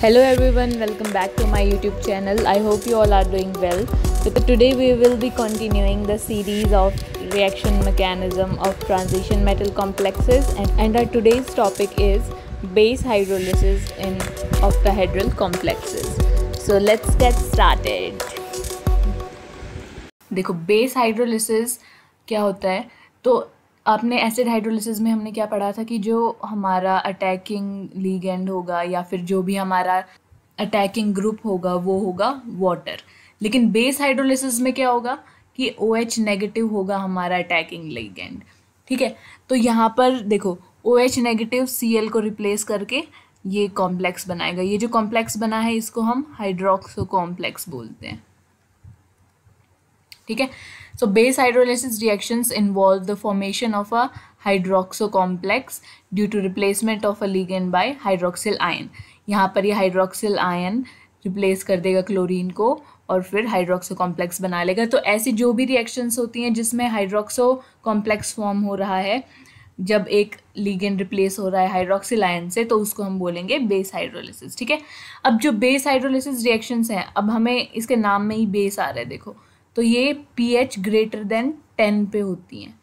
Hello everyone, welcome back to my YouTube channel. I hope you all are doing well. So today we will be continuing the series of reaction mechanism of transition metal complexes and, and our today's topic is base hydrolysis in octahedral complexes. So let's get started. देखो base hydrolysis क्या होता है तो आपने acid hydrolysis में हमने क्या पढ़ा था कि जो हमारा अटैकिंग लीगेंड होगा या फिर जो भी हमारा अटैकिंग ग्रुप होगा, वो होगा वाटर लेकिन बेस हाइड्रोलिसिस में क्या होगा कि ओ एच नेगेटिव होगा हमारा अटैकिंग लीगेंड ठीक है? तो यहाँ पर देखो O H negative C L को रिप्लेस करके ये कॉम्प्लेक्स बनाएगा. ये जो कॉम्प्लेक्स बना है, इसको हम हाइड्रोक्सो कॉम्प्लेक्स बोलते हैं. ठीक है? So, base hydrolysis reactions involve the formation of a hydroxo complex due to replacement of a ligand by hydroxyl ion. यहाँ पर ये हाइड्रोक्सिल आयन रिप्लेस कर देगा क्लोरीन को और फिर हाइड्रोक्सो कॉम्प्लेक्स बना लेगा। तो ऐसी जो भी रिएक्शंस होती हैं जिसमें हाइड्रोक्सो कॉम्प्लेक्स फॉर्म हो रहा है, जब एक लीगेंड रिप्लेस हो रहा है हाइड्रोक्सिल आयन से तो उसको हम बोलेंगे बेस हाइड्रोलिसिस ठीक है? अब जो बेस हाइड्रोलिसिस रिएक्शंस हैं, अब हमें इसके नाम में ही बेस आ रहा है, देखो। तो ये पीएच ग्रेटर देन टेन पे होती हैं।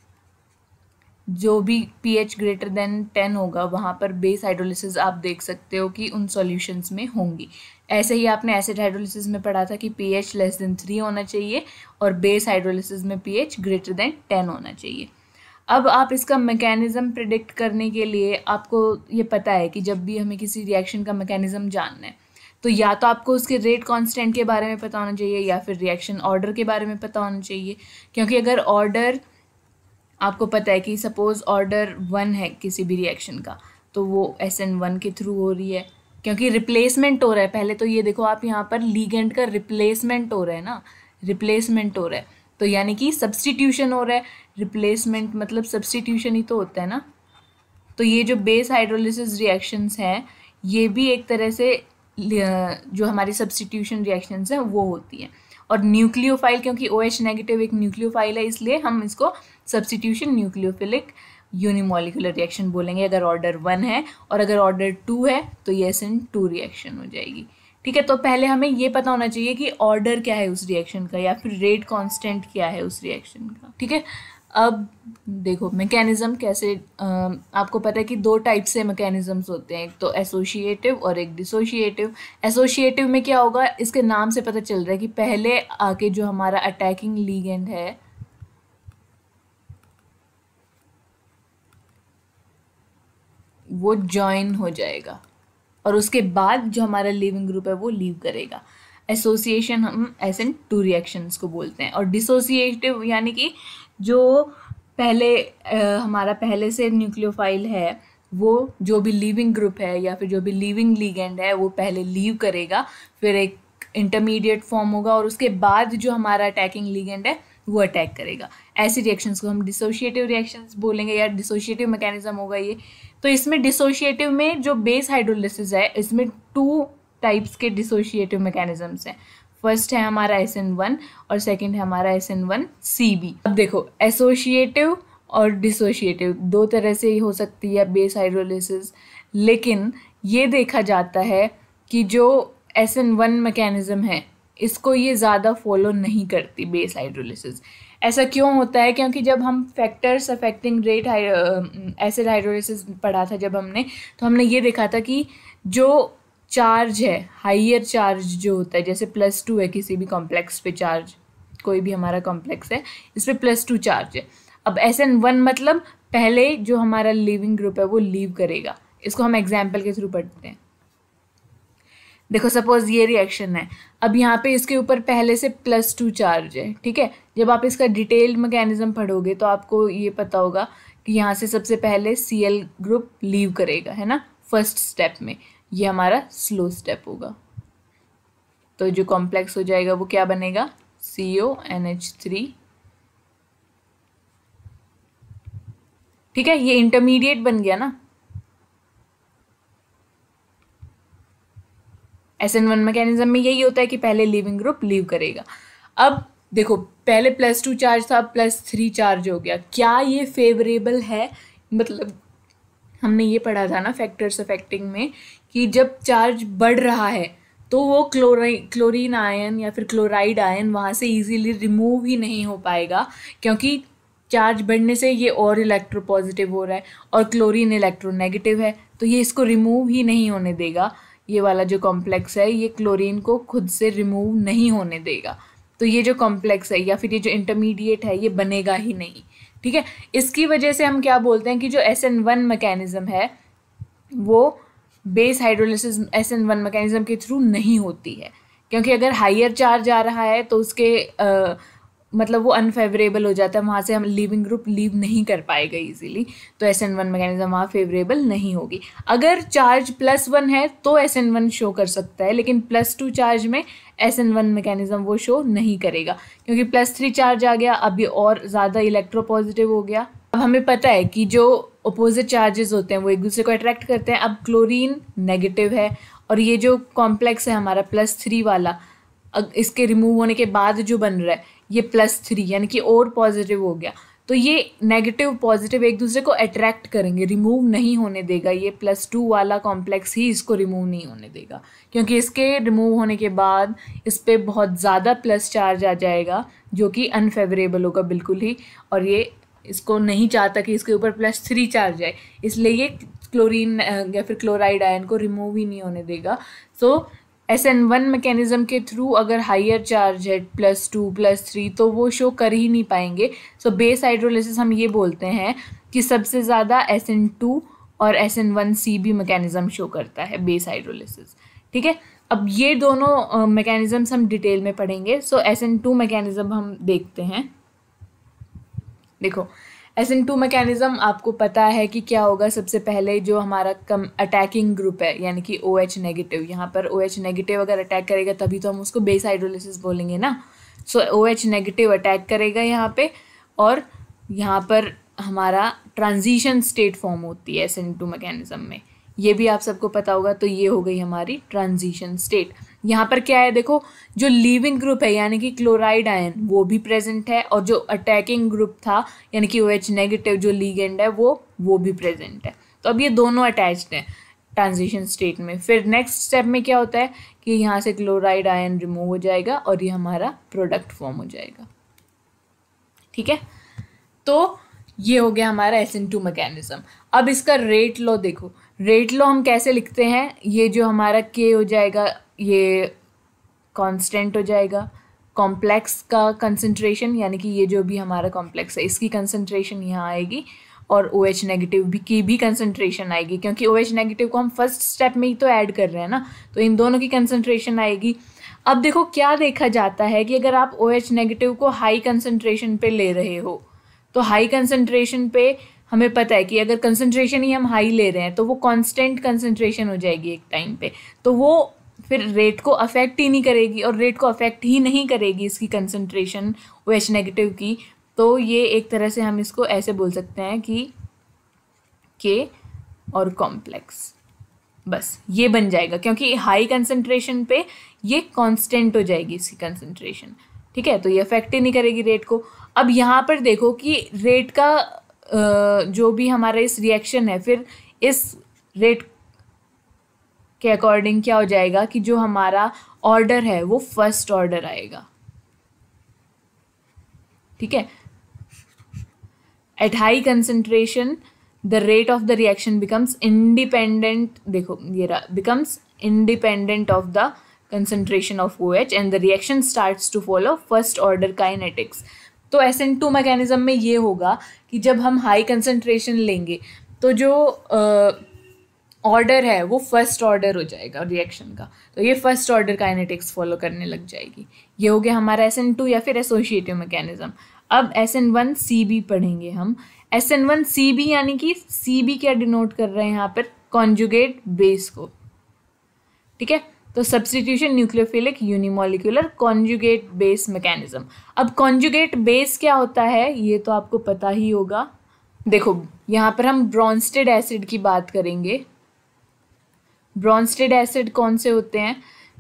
जो भी पीएच ग्रेटर देन टेन होगा, वहाँ पर बेस हाइड्रोलिसिस आप देख सकते हो कि उन सॉल्यूशंस में होंगी। ऐसे ही आपने एसिड हाइड्रोलिसिस में पढ़ा था कि पीएच लेस देन थ्री होना चाहिए और बेस हाइड्रोलिसिस में पीएच ग्रेटर देन टेन होना चाहिए। अब आप इसका मैकेनिज़्म प्रिडिक्ट करने के लिए आपको ये पता है कि जब भी हमें किसी रिएक्शन का मैकेनिज़्म जानना है तो या तो आपको उसके रेट कांस्टेंट के बारे में पता होना चाहिए या फिर रिएक्शन ऑर्डर के बारे में पता होना चाहिए। क्योंकि अगर ऑर्डर आपको पता है कि सपोज़ ऑर्डर वन है किसी भी रिएक्शन का तो वो एस एन वन के थ्रू हो रही है। क्योंकि रिप्लेसमेंट हो रहा है। पहले तो ये देखो, आप यहाँ पर लीगेंट का रिप्लेसमेंट हो रहा है ना? रिप्लेसमेंट हो रहा है। तो यानी कि सब्सटीट्यूशन हो रहा है। रिप्लेसमेंट मतलब सब्सटीट्यूशन ही तो होता है ना? तो ये जो बेस हाइड्रोलिसिस रिएक्शंस हैं, ये भी एक तरह से जो हमारी सब्सटीट्यूशन रिएक्शंस हैं, वो होती हैं। और न्यूक्लियोफाइल क्योंकि ओ एच नेगेटिव एक न्यूक्लियोफाइल है, इसलिए हम इसको सब्सटीट्यूशन न्यूक्लियोफिलिक यूनिमोलिकुलर रिएक्शन बोलेंगे, अगर ऑर्डर वन है, और अगर ऑर्डर टू है तो ये एस एन टू रिएक्शन हो जाएगी। ठीक है तो पहले हमें ये पता होना चाहिए कि ऑर्डर क्या है उस रिएक्शन का, या फिर रेट कांस्टेंट क्या है उस रिएक्शन का। ठीक है? अब देखो मैकेनिज़्म कैसे आपको पता है कि दो टाइप से मैकेनिज़म्स होते हैं, एक तो एसोशिएटिव और एक डिसोशिएटिव एसोशिएटिव में क्या होगा, इसके नाम से पता चल रहा है कि पहले आके जो हमारा अटैकिंग लीगेंड है, वो ज्वाइन हो जाएगा। और उसके बाद जो हमारा लिविंग ग्रुप है, वो लीव करेगा। एसोसिएशन हम एस एन टू रिएक्शंस को बोलते हैं। और डिसोसिएटिव यानी कि जो पहले आ, हमारा पहले से न्यूक्लियोफाइल है वो जो भी लीविंग ग्रुप है या फिर जो भी लीविंग लीगेंड है वो पहले लीव करेगा फिर एक इंटरमीडिएट फॉर्म होगा और उसके बाद जो हमारा अटैकिंग लीगेंड है वो अटैक करेगा। ऐसे रिएक्शंस को हम डिसोशिएटिव रिएक्शंस बोलेंगे या डिसोशिएटिव मैकेनिज्म होगा ये। तो इसमें डिसोशिएटिव में जो बेस हाइड्रोलिसिस है इसमें टू टाइप्स के डिसोशिएटिव मैकेनिज्म्स हैं। फ़र्स्ट है हमारा एस एन वन और सेकेंड है हमारा S N one C B अब देखो एसोशिएटिव और डिसोशिएटिव दो तरह से ही सकती है बेस हाइड्रोलिसिस लेकिन ये देखा जाता है कि जो एस एन वन मैकेनिज़्म है, इसको ये ज़्यादा फॉलो नहीं करती बेस हाइड्रोलिसिस ऐसा क्यों होता है? क्योंकि जब हम factors affecting rate acid hydrolysis पढ़ा था जब हमने तो हमने ये देखा था कि जो चार्ज है हाइयर चार्ज जो होता है, जैसे प्लस टू है किसी भी कॉम्प्लेक्स पे चार्ज कोई भी हमारा कॉम्प्लेक्स है, इस पर प्लस टू चार्ज है। अब एस एन वन मतलब पहले जो हमारा लिविंग ग्रुप है वो लीव करेगा। इसको हम एग्ज़ाम्पल के थ्रू पढ़ते हैं। देखो सपोज़ ये रिएक्शन है। अब यहाँ पे इसके ऊपर पहले से प्लस टू चार्ज है, ठीक है? जब आप इसका डिटेल मैकेनिज्म पढ़ोगे तो आपको ये पता होगा कि यहाँ से सबसे पहले सी एल ग्रुप लीव करेगा, है ना? फ़र्स्ट स्टेप में। ये हमारा स्लो स्टेप होगा। तो जो कॉम्प्लेक्स हो जाएगा वो क्या बनेगा? C O N H three ठीक है? ये इंटरमीडिएट बन गया ना? एस एन वन मैकेनिज्म में यही होता है कि पहले लिविंग ग्रुप लीव करेगा। अब देखो, पहले प्लस टू चार्ज था प्लस थ्री चार्ज हो गया। क्या ये फेवरेबल है? मतलब हमने ये पढ़ा था ना फैक्टर्स अफेक्टिंग में कि जब चार्ज बढ़ रहा है तो वो क्लोराइ क्लोरीन आयन या फिर क्लोराइड आयन वहाँ से इजीली रिमूव ही नहीं हो पाएगा, क्योंकि चार्ज बढ़ने से ये और इलेक्ट्रो पॉजिटिव हो रहा है और क्लोरीन इलेक्ट्रोनेगेटिव है तो ये इसको रिमूव ही नहीं होने देगा। ये वाला जो कॉम्प्लेक्स है, ये क्लोरीन को खुद से रिमूव नहीं होने देगा। तो ये जो कॉम्प्लेक्स है या फिर ये जो इंटरमीडिएट है, ये बनेगा ही नहीं। ठीक है? इसकी वजह से हम क्या बोलते हैं कि जो एस एन वन मैकेनिज़्म है वो base hydrolysis S N one mechanism के थ्रू नहीं होती है। क्योंकि अगर हाइयर चार्ज आ रहा है तो उसके आ, मतलब वो अनफेवरेबल हो जाता है, वहाँ से हम लीविंग ग्रुप लीव नहीं कर पाएगा इजीली तो एस एन वन मैकेनिज्म वहाँ फेवरेबल नहीं होगी। अगर चार्ज प्लस वन है तो एस एन वन शो कर सकता है, लेकिन प्लस टू चार्ज में एस एन वन मैकेनिज्म वो शो नहीं करेगा, क्योंकि प्लस थ्री चार्ज आ गया, अब ये और ज़्यादा इलेक्ट्रो पॉजिटिव हो गया। अब हमें पता है कि जो अपोजिट चार्जेस होते हैं, वो एक दूसरे को अट्रैक्ट करते हैं। अब क्लोरीन नेगेटिव है, और ये जो कॉम्प्लेक्स है हमारा प्लस थ्री वाला इसके रिमूव होने के बाद जो बन रहा है ये प्लस थ्री यानी कि और पॉजिटिव हो गया। तो ये नेगेटिव पॉजिटिव एक दूसरे को अट्रैक्ट करेंगे। रिमूव नहीं होने देगा। ये प्लस टू वाला कॉम्प्लेक्स ही इसको रिमूव नहीं होने देगा। क्योंकि इसके रिमूव होने के बाद इस पर बहुत ज़्यादा प्लस चार्ज आ जाएगा जो कि अनफेवरेबल होगा बिल्कुल ही। और ये इसको नहीं चाहता कि इसके ऊपर प्लस थ्री चार्ज आए। इसलिए ये क्लोरीन या फिर क्लोराइड आयन को रिमूव ही नहीं होने देगा। So so, S N one mechanism के थ्रू अगर हाइयर चार्ज है प्लस टू प्लस थ्री तो वो शो कर ही नहीं पाएँगे। सो बेस हाइड्रोलिसिस हम ये बोलते हैं कि सबसे ज़्यादा एस एन टू और S N one C B mechanism show करता है बेस हाइड्रोलिसिस ठीक है? अब ये दोनों मैकेनिज़म्स हम डिटेल में पढ़ेंगे। So S N two mechanism हम देखते हैं। देखो एस एन टू मैकेनिज़्म आपको पता है कि क्या होगा सबसे पहले जो हमारा कम अटैकिंग ग्रुप है, यानी कि ओ एच नेगेटिव यहाँ पर ओ एच नेगेटिव अगर अटैक करेगा, तभी तो हम उसको बेस हाइड्रोलिसिस बोलेंगे ना। So O H negative attack करेगा यहाँ पे और यहाँ पर हमारा ट्रांजिशन स्टेट फॉर्म होती है एस एन टू मैकेनिज़्म में। ये भी आप सबको पता होगा तो ये हो गई हमारी ट्रांजिशन स्टेट यहाँ पर क्या है, देखो, जो लीविंग ग्रुप है, यानी कि क्लोराइड आयन वो भी प्रेजेंट है, और जो अटैकिंग ग्रुप था, यानी कि ओ एच नेगेटिव जो लीगेंड है, वो वो भी प्रेजेंट है। तो अब ये दोनों अटैच्ड हैं ट्रांजिशन स्टेट में। फिर नेक्स्ट स्टेप में क्या होता है, कि यहाँ से क्लोराइड आयन रिमूव हो जाएगा, और ये हमारा प्रोडक्ट फॉर्म हो जाएगा। ठीक है? तो ये हो गया हमारा एस एन टू मैकेनिज्म अब इसका रेट लो देखो। रेट लो हम कैसे लिखते हैं? ये जो हमारा के हो जाएगा ये कांस्टेंट हो जाएगा। कॉम्प्लेक्स का कंसंट्रेशन यानी कि ये जो भी हमारा कॉम्प्लेक्स है, इसकी कंसंट्रेशन यहाँ आएगी और ओ एच नेगेटिव भी, की भी कंसंट्रेशन आएगी। क्योंकि ओ एच नेगेटिव को हम फ़र्स्ट स्टेप में ही तो ऐड कर रहे हैं ना तो इन दोनों की कंसंट्रेशन आएगी। अब देखो, क्या देखा जाता है कि अगर आप ओ एच नेगेटिव को हाई कंसंट्रेशन पे ले रहे हो तो हाई कंसंट्रेशन पे हमें पता है कि अगर कंसंट्रेशन ही हम हाई ले रहे हैं तो वो कांस्टेंट कंसंट्रेशन हो जाएगी एक टाइम पे। तो वो फिर रेट को अफेक्ट ही नहीं करेगी और रेट को अफेक्ट ही नहीं करेगी इसकी कंसंट्रेशन ओ एच नेगेटिव की तो ये एक तरह से हम इसको ऐसे बोल सकते हैं कि के और कॉम्प्लेक्स बस, ये बन जाएगा, क्योंकि हाई कंसंट्रेशन पे ये कांस्टेंट हो जाएगी इसकी कंसंट्रेशन ठीक है? तो ये अफेक्ट ही नहीं करेगी रेट को। अब यहाँ पर देखो कि रेट का जो भी हमारा इस रिएक्शन है, फिर इस रेट के अकॉर्डिंग क्या हो जाएगा कि जो हमारा ऑर्डर है वो फ़र्स्ट ऑर्डर आएगा। ठीक है? At high concentration the rate of the reaction becomes independent देखो ये becomes independent of the concentration of O H and the reaction start to follow first order kinetics तो एस एन टू मैकेनिज्म में ये होगा कि जब हम high concentration लेंगे तो जो uh, ऑर्डर है, वो फ़र्स्ट ऑर्डर हो जाएगा रिएक्शन का। तो ये फ़र्स्ट ऑर्डर काइनेटिक्स फॉलो करने लग जाएगी। ये हो गया हमारा एस एन टू या फिर एसोशिएटिव मैकेनिज्म अब S N one C B पढ़ेंगे हम। S N one C B यानी कि सी बी क्या डिनोट कर रहे हैं यहाँ पर? कॉन्जुगेट बेस को। ठीक है? तो substitution nucleophilic unimolecular conjugate base mechanism अब कॉन्जुगेट बेस क्या होता है? ये तो आपको पता ही होगा। देखो, यहाँ पर हम ब्रॉन्स्टेड एसिड की बात करेंगे। ब्रॉन्स्टेड एसिड कौन से होते हैं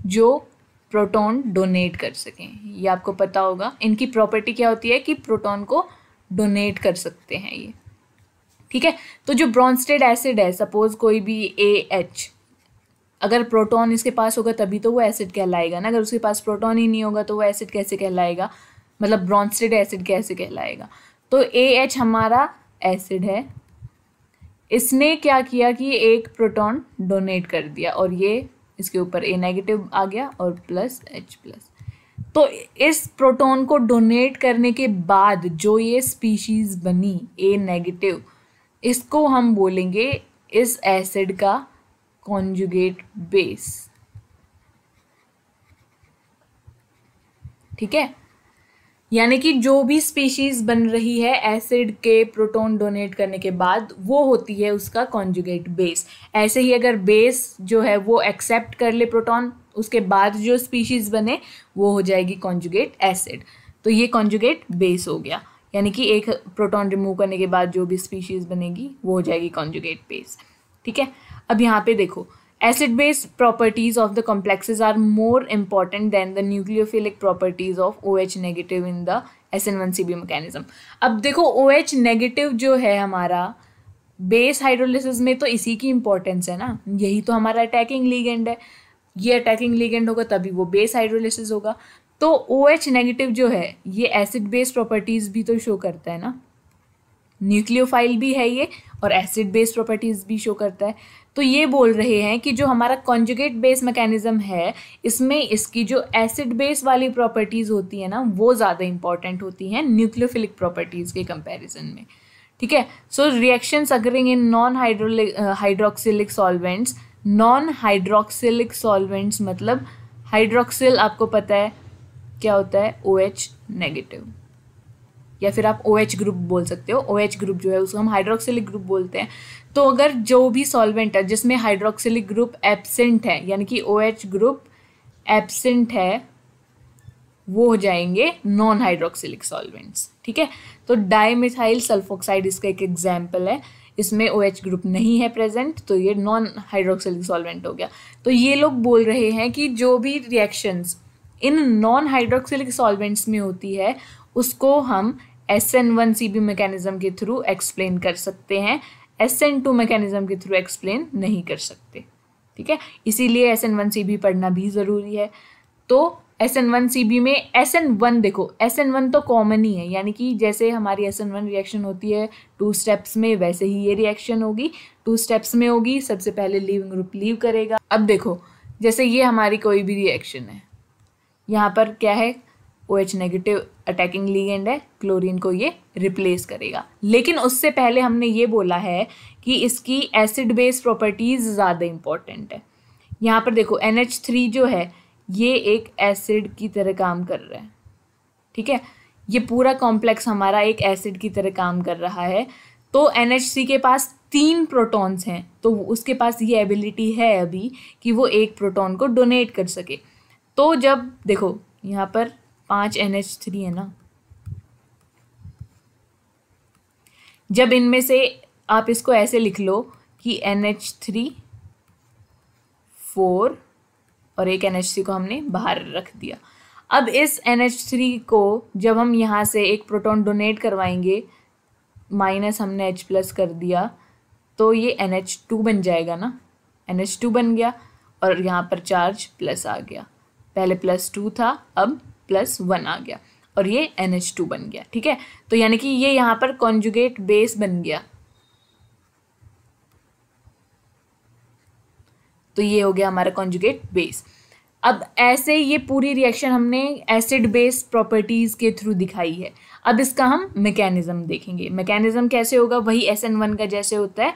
जो प्रोटॉन डोनेट कर सकें? ये आपको पता होगा। इनकी प्रॉपर्टी क्या होती है कि प्रोटॉन को डोनेट कर सकते हैं ये। ठीक है? तो जो ब्रॉन्स्टेड एसिड है, सपोज़ कोई भी ए एच अगर प्रोटॉन इसके पास होगा तभी तो वो एसिड कहलाएगा ना। अगर उसके पास प्रोटॉन ही नहीं होगा तो वो एसिड कैसे कहलाएगा? मतलब ब्रॉन्स्टेड एसिड कैसे कहलाएगा? तो ए एच हमारा एसिड है। इसने क्या किया कि एक प्रोटॉन डोनेट कर दिया और ये इसके ऊपर ए नेगेटिव आ गया और प्लस एच प्लस तो इस प्रोटॉन को डोनेट करने के बाद जो ये स्पीशीज बनी ए नेगेटिव इसको हम बोलेंगे इस एसिड का कॉन्जुगेट बेस ठीक है? यानी कि जो भी स्पीशीज बन रही है एसिड के प्रोटॉन डोनेट करने के बाद, वो होती है उसका कॉन्जुगेट बेस ऐसे ही अगर बेस जो है वो एक्सेप्ट कर ले प्रोटॉन उसके बाद जो स्पीशीज बने, वो हो जाएगी कॉन्जुगेट एसिड तो ये कॉन्जुगेट बेस हो गया. यानी कि एक प्रोटॉन रिमूव करने के बाद जो भी स्पीशीज बनेगी, वो हो जाएगी कॉन्जुगेट बेस ठीक है? अब यहाँ पे देखो acid base properties of the complexes are more important than the nucleophilic properties of O H negative in the S N one C B mechanism अब देखो ओ एच नेगेटिव जो है हमारा बेस हाइड्रोलिसिस में तो इसी की इंपॉर्टेंस है ना? यही तो हमारा अटैकिंग लीगेंड है। ये अटैकिंग लीगेंड होगा, तभी वो बेस हाइड्रोलिसिस होगा। तो ओ एच नेगेटिव जो है, ये एसिड बेस प्रॉपर्टीज़ भी तो शो करता है ना? न्यूक्लियोफाइल भी है ये, और एसिड बेस प्रॉपर्टीज़ भी शो करता है। तो ये बोल रहे हैं कि जो हमारा कॉन्जुगेट बेस मैकेनिज्म है, इसमें इसकी जो एसिड बेस वाली प्रॉपर्टीज़ होती है ना, वो ज़्यादा इंपॉर्टेंट होती हैं न्यूक्लियोफिलिक प्रॉपर्टीज़ के कंपैरिजन में। ठीक है? So reactions occurring in non hydraulic hydroxylic solvents non hydroxylic solvents मतलब हाइड्रोक्सिल आपको पता है, क्या होता है? ओ एच नेगेटिव या फिर आप ओ एच ग्रुप बोल सकते हो। ओ एच ग्रुप जो है, उसको हम हाइड्रोक्सिलिक ग्रुप बोलते हैं। तो अगर जो भी सॉल्वेंट है, जिसमें हाइड्रोक्सिलिक ग्रुप एबसेंट है, यानी कि ओ एच ग्रुप एबसेंट है, वो हो जाएँगे नॉन हाइड्रोक्सिलिक सॉल्वेंट्स ठीक है? तो डाईमिथाइल सल्फोक्साइड इसका एक एग्ज़ाम्पल है। इसमें ओ एच ग्रुप नहीं है प्रेजेंट तो ये नॉन हाइड्रोक्सिलिक सॉल्वेंट हो गया। तो ये लोग बोल रहे हैं कि जो भी रिएक्शंस इन नॉन हाइड्रोक्सिलिक सॉल्वेंट्स में होती है, उसको हम S N one C B mechanism के थ्रू एक्सप्लेन कर सकते हैं। एस एन टू मैकेनिज्म के थ्रू एक्सप्लेन नहीं कर सकते। ठीक है? इसीलिए S N one C B पढ़ना भी ज़रूरी है। तो S N one C B में एस एन वन देखो एस एन वन तो कॉमन ही है। यानी कि जैसे हमारी एस एन वन रिएक्शन होती है टू स्टेप्स में वैसे ही ये रिएक्शन होगी। टू स्टेप्स में होगी, सबसे पहले लीविंग ग्रुप लीव करेगा। अब देखो, जैसे ये हमारी कोई भी रिएक्शन है। यहाँ पर क्या है? O H negative attacking ligand है क्लोरीन को ये रिप्लेस करेगा। लेकिन उससे पहले हमने ये बोला है कि इसकी एसिड बेस प्रॉपर्टीज़ ज़्यादा इंपॉर्टेंट है। यहाँ पर देखो एन एच थ्री जो है, ये एक एसिड की तरह काम कर रहा है। ठीक है? ये पूरा कॉम्प्लेक्स हमारा एक एसिड की तरह काम कर रहा है। तो एन के पास तीन प्रोटॉन्स हैं। तो उसके पास ये एबिलिटी है अभी कि वो एक प्रोटॉन को डोनेट कर सके। तो जब, देखो, यहाँ पर पाँच एन एच थ्री है ना? जब इनमें से आप इसको ऐसे लिख लो कि एन एच थ्री फोर और एक एन एच थ्री को हमने बाहर रख दिया। अब इस एन एच थ्री को जब हम यहाँ से एक प्रोटॉन डोनेट करवाएँगे माइनस हमने एच प्लस कर दिया तो ये एन एच टू बन जाएगा ना? एन एच टू बन गया और यहाँ पर चार्ज प्लस आ गया। पहले प्लस टू था, अब प्लस वन आ गया और ये एन एच टू बन गया, ठीक है? तो यानी कि ये यहाँ पर कॉन्जुगेट बेस बन गया। तो ये हो गया हमारा कॉन्जुगेट बेस अब ऐसे ये पूरी रिएक्शन हमने एसिड बेस प्रॉपर्टीज़ के थ्रू दिखाई है। अब इसका हम मैकेनिज्म देखेंगे। मैकेनिज्म कैसे होगा? वही एस एन वन का जैसे होता है।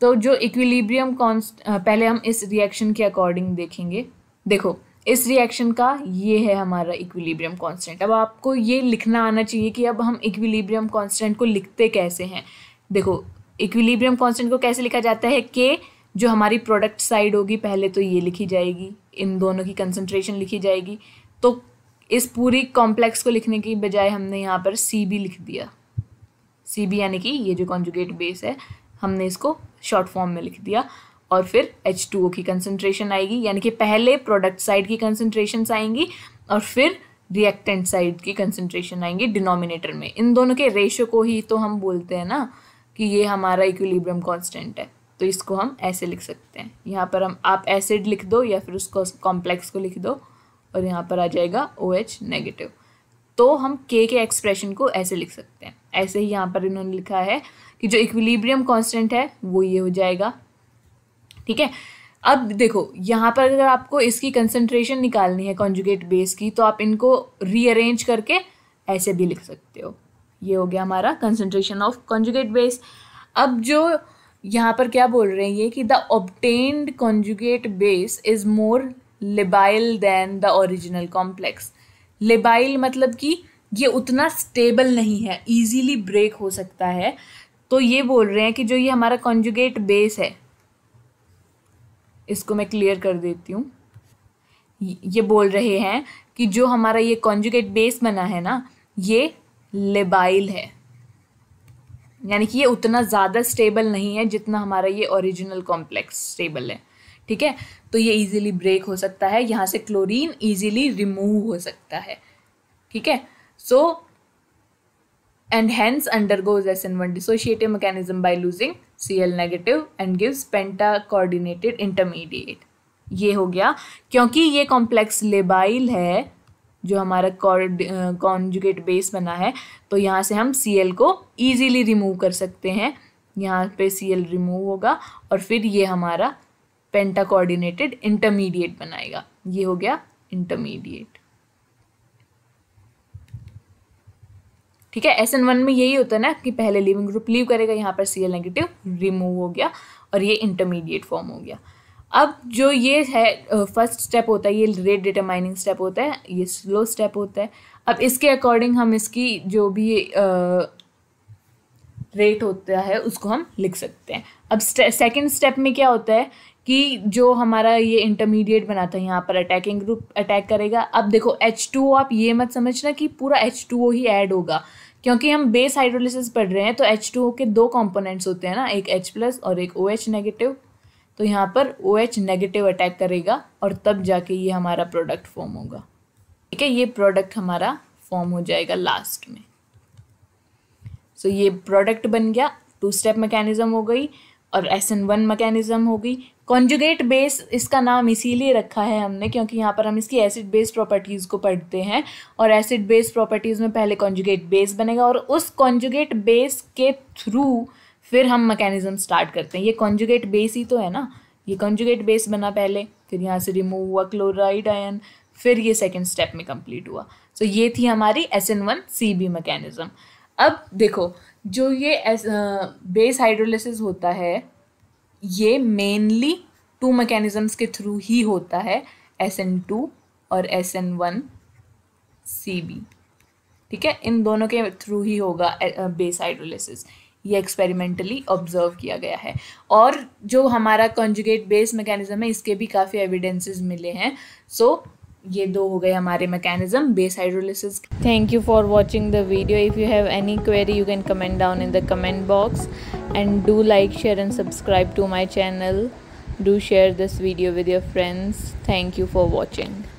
तो जो इक्विलिब्रियम कॉन्स्ट पहले हम इस रिएक्शन के अकॉर्डिंग देखेंगे। देखो इस रिएक्शन का ये है हमारा इक्विलिब्रियम कांस्टेंट अब आपको ये लिखना आना चाहिए कि अब हम इक्विलिब्रियम कांस्टेंट को लिखते कैसे हैं। देखो इक्विलिब्रियम कांस्टेंट को कैसे लिखा जाता है? कि जो हमारी प्रोडक्ट साइड होगी, पहले तो ये लिखी जाएगी, इन दोनों की कंसनट्रेशन लिखी जाएगी। तो इस पूरी कॉम्प्लेक्स को लिखने की बजाय हमने यहाँ पर सी बी लिख दिया। सी बी यानी कि ये जो कॉन्जुगेट बेस है, हमने इसको शॉर्ट फॉर्म में लिख दिया। और फिर एच टू ओ की कंसनट्रेशन आएगी, यानी कि पहले प्रोडक्ट साइड की कंसनट्रेशन आएँगी और फिर रिएक्टेंट साइड की कंसनट्रेशन आएँगी डिनोमिनेटर में। इन दोनों के रेशो को ही तो हम बोलते हैं ना कि ये हमारा इक्विलिब्रियम कांस्टेंट है। तो इसको हम ऐसे लिख सकते हैं। यहाँ पर हम, आप एसिड लिख दो या फिर उसको कॉम्प्लेक्स को लिख दो और यहाँ पर आ जाएगा ओ एच नेगेटिव तो हम के के एक्सप्रेशन को ऐसे लिख सकते हैं। ऐसे ही यहाँ पर इन्होंने लिखा है कि जो इक्विलिब्रियम कांस्टेंट है, वो ये हो जाएगा ठीक है? अब देखो, यहाँ पर अगर आपको इसकी कंसंट्रेशन निकालनी है कॉन्जुगेट बेस की तो आप इनको रीअरेंज करके ऐसे भी लिख सकते हो। ये हो गया हमारा कंसंट्रेशन ऑफ़ कॉन्जुगेट बेस अब जो यहाँ पर क्या बोल रहे हैं, ये कि the obtained conjugate base is more labile than the original complex labile मतलब कि ये उतना स्टेबल नहीं है ईजीली ब्रेक हो सकता है। तो ये बोल रहे हैं कि जो ये हमारा कॉन्जुगेट बेस है इसको मैं क्लियर कर देती हूँ। ये बोल रहे हैं कि जो हमारा ये कॉन्जुगेट बेस बना है ना, ये लेबाइल है। यानी कि ये उतना ज़्यादा स्टेबल नहीं है जितना हमारा ये ओरिजिनल कॉम्प्लेक्स स्टेबल है। ठीक है? तो ये इजीली ब्रेक हो सकता है, यहाँ से क्लोरीन इजीली रिमूव हो सकता है। ठीक है? So and hence undergoes S N one dissociative mechanism by losing L negative and gives penta coordinated intermediate ये हो गया, क्योंकि ये कॉम्प्लेक्स लेबाइल है, जो हमारा कॉन्जुगेट बेस बना है तो यहाँ से हम सी एल को ईजीली रिमूव कर सकते हैं। यहाँ पे सी एल रिमूव होगा और फिर ये हमारा पेंटा कोऑर्डिनेटेड इंटरमीडिएट बनाएगा। ये हो गया इंटरमीडिएट ठीक है एस एन वन में यही होता है ना कि पहले लिविंग ग्रुप लीव करेगा, यहाँ पर सी एल नेगेटिव रिमूव हो गया और ये इंटरमीडिएट फॉर्म हो गया। अब जो ये है फ़र्स्ट स्टेप होता है, ये रेट डिटरमाइनिंग स्टेप होता है, ये स्लो स्टेप होता है। अब इसके अकॉर्डिंग हम इसकी जो भी रेट होता है, उसको हम लिख सकते हैं। अब सेकंड स्टेप में क्या होता है कि जो हमारा ये इंटरमीडिएट बनाता है यहाँ पर अटैकिंग ग्रुप अटैक करेगा। अब देखो एच टू आप ये मत समझना कि पूरा एच टू ओ ही ऐड होगा क्योंकि हम बेस हाइड्रोलिसिस पढ़ रहे हैं तो एच टू ओ के दो कंपोनेंट्स होते हैं ना एक एच प्लस और एक ओ एच नेगेटिव तो यहाँ पर ओ एच नेगेटिव अटैक करेगा और तब जाके ये हमारा प्रोडक्ट फॉर्म होगा। ठीक है ये प्रोडक्ट हमारा फॉर्म हो जाएगा लास्ट में। सो so, ये प्रोडक्ट बन गया टू स्टेप मैकेनिज्म हो गई। और एस एन वन मैकेनिज्म होगी। कॉन्जुगेट बेस इसका नाम इसीलिए रखा है हमने क्योंकि यहाँ पर हम इसकी एसिड बेस प्रॉपर्टीज़ को पढ़ते हैं और एसिड बेस प्रॉपर्टीज़ में पहले कॉन्जुगेट बेस बनेगा और उस कॉन्जुगेट बेस के थ्रू फिर हम मैकेनिज्म स्टार्ट करते हैं। ये कॉन्जुगेट बेस ही तो है ना। ये कॉन्जुगेट बेस बना पहले फिर यहाँ से रिमूव हुआ क्लोराइड आयन फिर ये सेकेंड स्टेप में कंप्लीट हुआ। सो so, ये थी हमारी S N one C B mechanism अब देखो जो ये बेस हाइड्रोलिसिस होता है ये मेनली टू मैकेनिज़म्स के थ्रू ही होता है एस एन टू और S N one C B ठीक है? इन दोनों के थ्रू ही होगा बेस हाइड्रोलिसिस ये एक्सपेरिमेंटली ऑब्ज़र्व किया गया है। और जो हमारा कॉन्जुगेट बेस मैकेनिज्म है इसके भी काफ़ी एविडेंसेस मिले हैं। सो so, ये दो हो गए हमारे mechanism base hydrolysis thank you for watching the video if you have any query you can comment down in the comment box and do like share and subscribe to my channel do share this video with your friends thank you for watching.